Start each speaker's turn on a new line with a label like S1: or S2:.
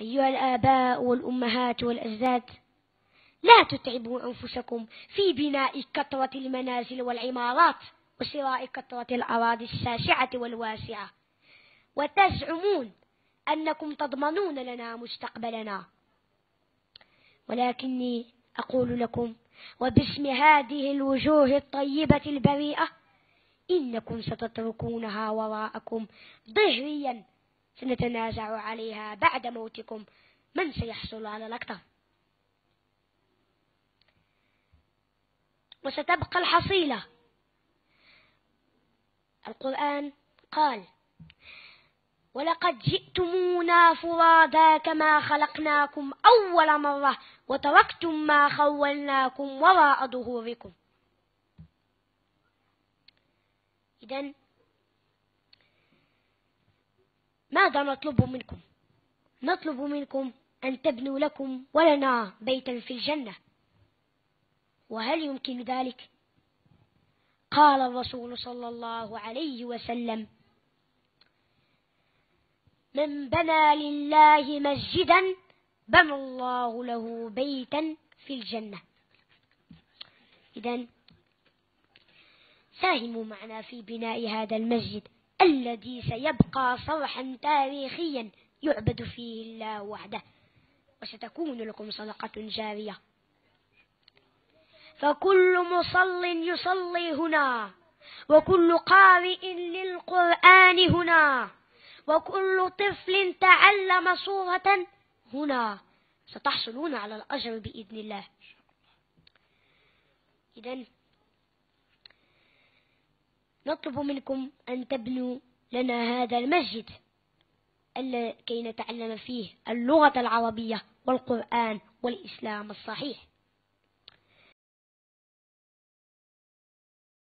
S1: أيها الآباء والأمهات والأجداد لا تتعبوا أنفسكم في بناء كثرة المنازل والعمارات وشراء كثرة الأراضي الشاسعة والواسعة. وتزعمون أنكم تضمنون لنا مستقبلنا. ولكني أقول لكم وباسم هذه الوجوه الطيبة البريئة إنكم ستتركونها وراءكم ظهريا سنتنازع عليها بعد موتكم. من سيحصل على الأكثر؟ وستبقى الحصيلة. القرآن قال ولقد جئتمونا فرادا كما خلقناكم أول مرة وتركتم ما خولناكم وراء ظهوركم. إذا ماذا نطلب منكم؟ نطلب منكم أن تبنوا لكم ولنا بيتا في الجنة. وهل يمكن ذلك؟ قال الرسول صلى الله عليه وسلم من بنى لله مسجدا بنى الله له بيتا في الجنة. إذا ساهموا معنا في بناء هذا المسجد. الذي سيبقى صرحا تاريخيا يعبد فيه الله وحده. وستكون لكم صدقة جارية. فكل مصل يصلي هنا. وكل قارئ للقرآن هنا. وكل طفل تعلم صورة هنا. ستحصلون على الأجر بإذن الله. إذا نطلب منكم أن تبنوا لنا هذا المسجد كي نتعلم فيه اللغة العربية والقرآن والإسلام الصحيح.